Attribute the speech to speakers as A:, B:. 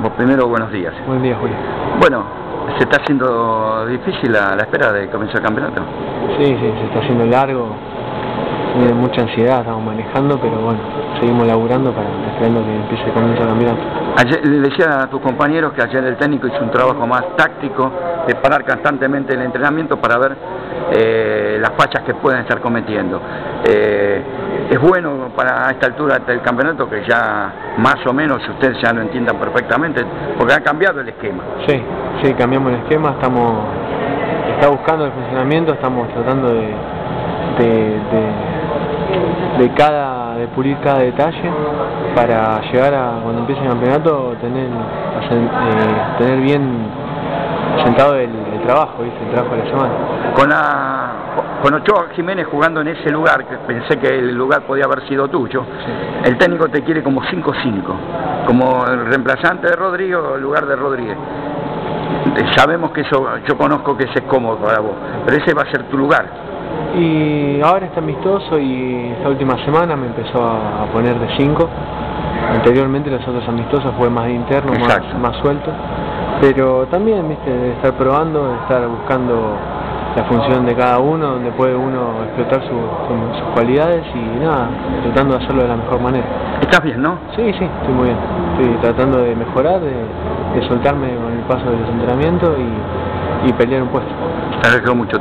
A: Bueno, primero, buenos días.
B: Buen día, Julio.
A: Bueno, ¿se está haciendo difícil la, la espera de comenzar el campeonato?
B: Sí, sí, se está haciendo largo. Tiene mucha ansiedad, estamos manejando, pero bueno, seguimos laburando para esperando que empiece el comienzo del campeonato.
A: Ayer, le decía a tus compañeros que ayer el técnico hizo un trabajo más táctico de parar constantemente el entrenamiento para ver eh, las fachas que pueden estar cometiendo. Eh, es bueno para esta altura del campeonato que ya más o menos ustedes ya lo entiendan perfectamente, porque ha cambiado el esquema.
B: Sí, sí, cambiamos el esquema, estamos está buscando el funcionamiento, estamos tratando de, de, de, de cada de pulir cada detalle para llegar a cuando empiece el campeonato tener eh, tener bien sentado el, el trabajo, ¿viste? el trabajo de la semana.
A: Con, la, con Ochoa Jiménez jugando en ese lugar, que pensé que el lugar podía haber sido tuyo,
B: Sí.
A: el técnico te quiere como 5-5, como el reemplazante de Rodrigo en lugar de Rodríguez. Eh, Sabemos que eso, yo conozco que ese es cómodo para vos, pero ese va a ser tu lugar.
B: Y ahora está amistoso y esta última semana me empezó a, poner de 5. Anteriormente los otros amistosos fue más de interno, más, más suelto. Pero también, viste, de estar probando, de estar buscando la función de cada uno, donde puede uno explotar su- su- sus cualidades y nada, tratando de hacerlo de la mejor manera.
A: Estás bien, ¿no?
B: Sí, sí, estoy muy bien. Estoy tratando de mejorar, de, de soltarme con el paso de los entrenamientos y, y pelear un puesto.
A: Te agradezco mucho.